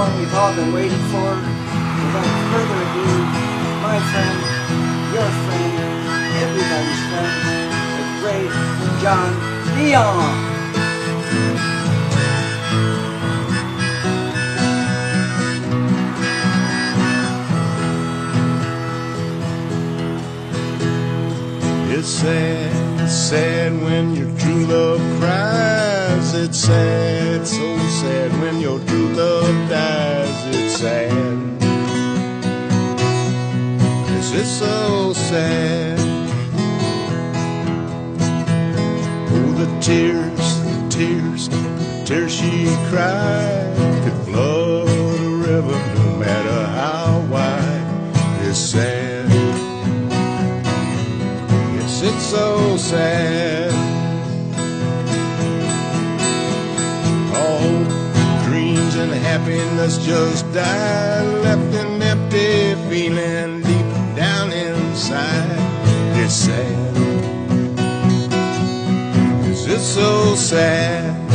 all been waiting for. Without further ado, my friend, your friend, everybody's friend, the great John Leon. It's sad, sad when your true love cries. It's sad, so sad when your true love dies. It's sad. It's so sad. Oh, the tears, the tears, the tears she cried could flood a river no matter how wide. It's sad. Yes, it's so sad. Happiness just died, left an empty feeling deep down inside. It's sad. Yes, it's so sad.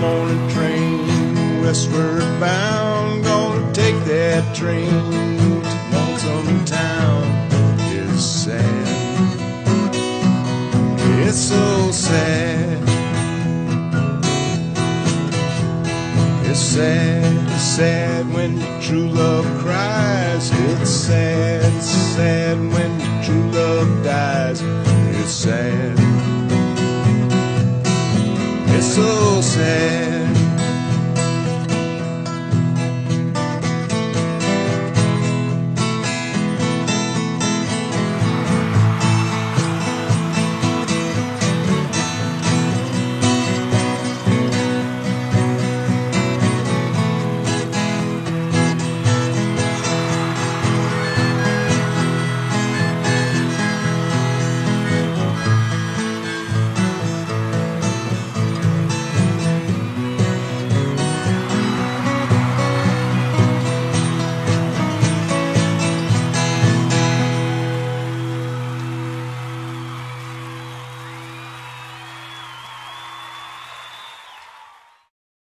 Morning train westward bound. Gonna take that train to Lonesome Town. It's sad. It's so sad. It's sad, it's sad when your true love cries. It's sad, it's sad when your true love dies. It's sad. So sad.